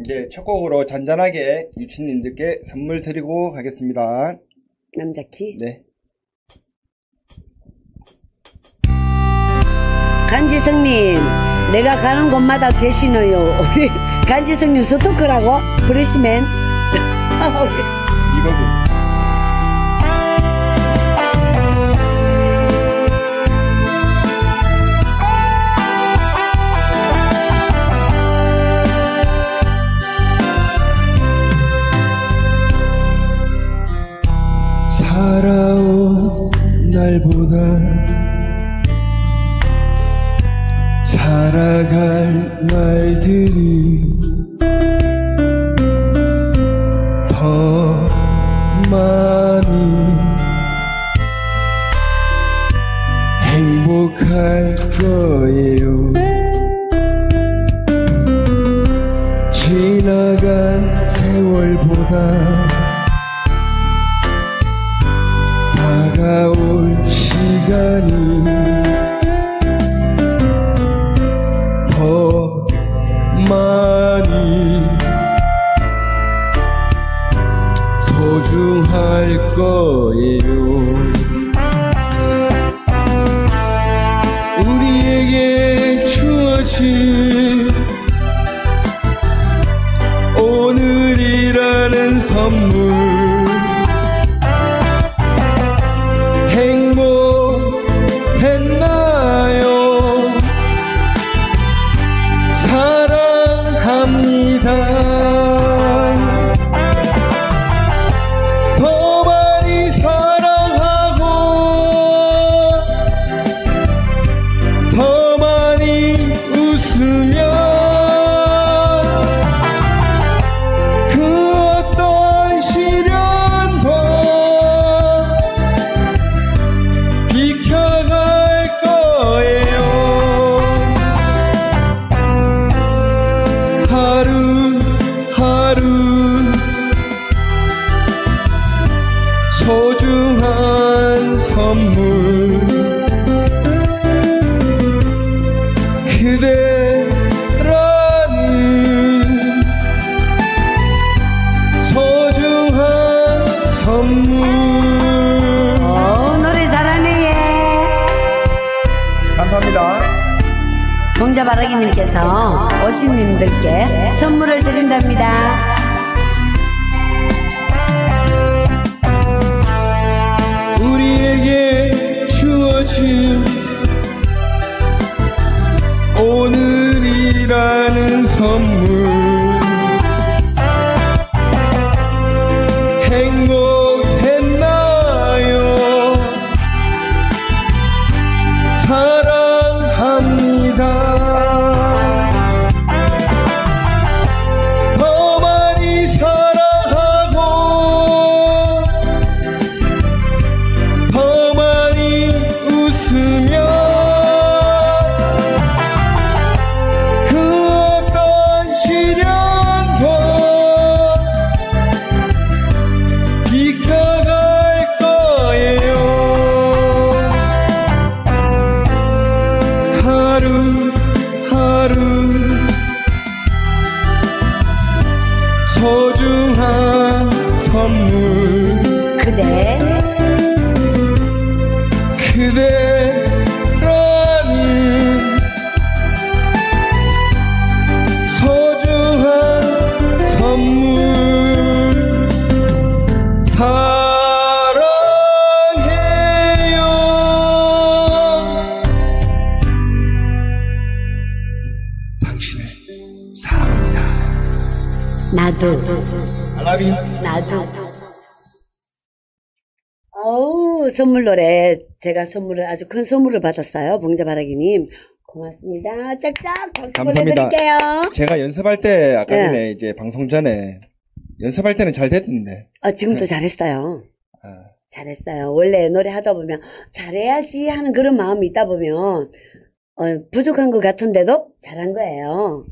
이제 첫 곡으로 잔잔하게 유치님들께 선물 드리고 가겠습니다. 남자 키. 네. 간지성님, 내가 가는 곳마다. 우리 간지성님 스토커라고? 브레시맨. 살아온 날보다 살아갈 날들이 더 많이 행복할 거예요 거예요. 우리에게 주어진 오늘이라는 선물 선물 그대라는 소중한 선물 어, 노래 잘하네, 얘. 감사합니다. 공자바라기님께서 오신님들께 선물을 드린답니다. 오늘 하 나도, 나도. 어우, 선물 노래. 제가 선물을, 아주 큰 선물을 받았어요. 봉자바라기님. 고맙습니다. 짝짝 박수 감사합니다. 보내드릴게요. 제가 연습할 때 아까 네. 전에 이제 방송 전에 연습할 때는 잘 됐는데 아, 지금도 잘했어요. 아, 잘했어요. 원래 노래 하다 보면 잘해야지 하는 그런 마음이 있다 보면 어, 부족한 것 같은데도 잘한 거예요.